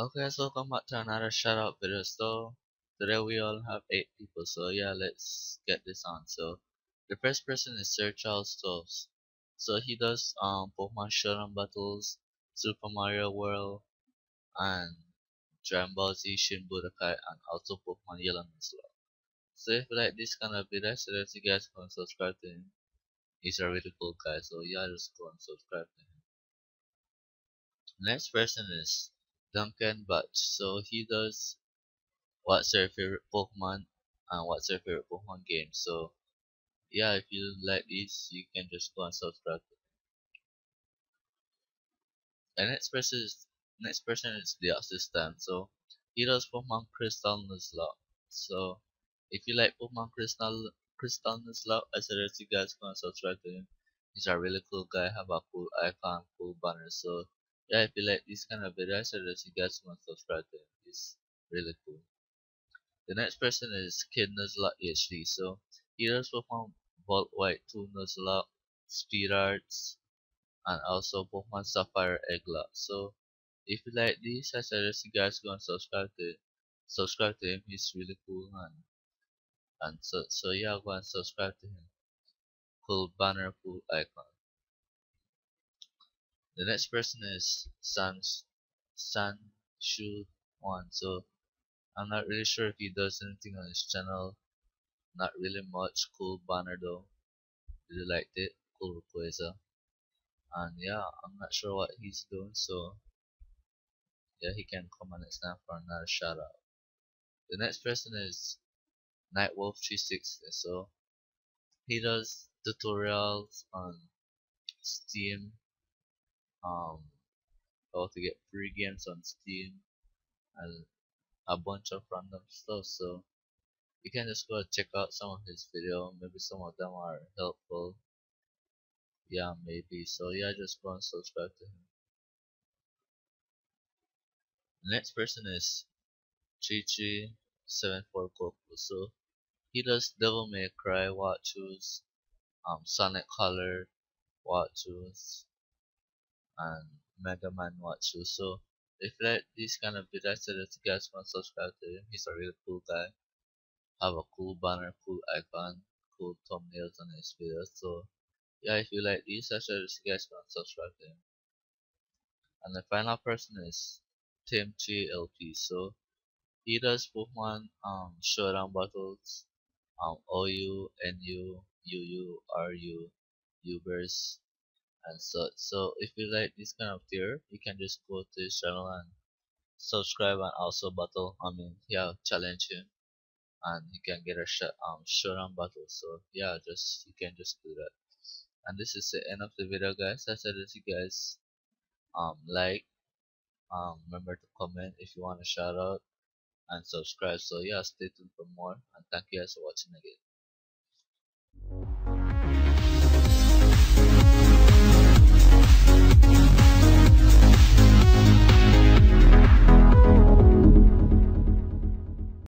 Okay, so welcome back to another shout out video. So today we all have eight people. So yeah, let's get this on. So the first person is Sir Charles Stokes. So he does um Pokemon Showdown battles, Super Mario World, and Dragon Ball Z Shin Budokai, and also Pokemon Yellow Nuzlocke. So if you like this kind of video, so that you guys go and subscribe to him. He's a really cool guy. So yeah, just go and subscribe to him. Next person is Duncan but So he does what's your favorite Pokemon and what's your favorite Pokemon game. So yeah, if you like this, you can just go and subscribe. The next person is next person is Deoxys Time. So he does Pokemon Crystal Nuzlocke. So if you like Pokemon Crystal Crystal Nuzlocke, I suggest you guys go and subscribe to him. He's a really cool guy, have a cool icon, cool banner. So yeah, if you like this kind of video, I suggest you guys to subscribe to him. He's really cool. The next person is Kid Nuzlocke HD. So he does Pokemon Volt White 2 Nuzlocke, Speed Arts, and also Pokemon Sapphire Egglocke. So if you like this, I suggest you guys go and subscribe to subscribe to him. He's really cool and and so so yeah, go and subscribe to him. Cool banner, cool icon. The next person is Sans San Shu One. So I'm not really sure if he does anything on his channel. Not really much. Cool banner though. Really liked it. Cool Rayquaza. Uh. And yeah, I'm not sure what he's doing, so yeah, he can come on next time for another shout out. The next person is Nightwolf360. So he does tutorials on Steam um, how to get free games on Steam and a bunch of random stuff. So you can just go check out some of his video. Maybe some of them are helpful. Yeah, maybe. So yeah, just go and subscribe to him. Next person is Chi7374 Goku. So he does Devil May Cry walkthroughs, um, Sonic Color walkthroughs, and Mega Man Watchu. So if you like this kind of video, I suggest you guys want to subscribe to him. He's a really cool guy. Have a cool banner, cool icon, cool thumbnails on his videos. So yeah, if you like I suggest you guys to subscribe to him. And the final person is Tim 3 LP. So he does Pokemon um showdown battles, um OU, NU, UU, RU, Ubers, and such. So if you like this kind of tier, you can just go to his channel and subscribe and also battle. I mean, yeah, challenge him, and you can get a shot um showdown battle. So yeah, just you can just do that. And this is the end of the video, guys. I said that you guys um like, um remember to comment if you want a shout out and subscribe. So yeah, stay tuned for more. And thank you guys for watching again.